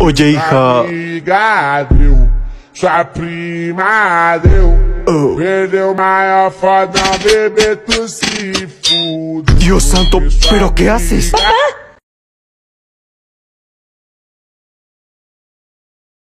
Oye, hija. Amiga deu, sua prima deu. Oh. Perdeu maior fodão, bebê, tu se fude. Dios santo, ¿pero qué haces? Papá.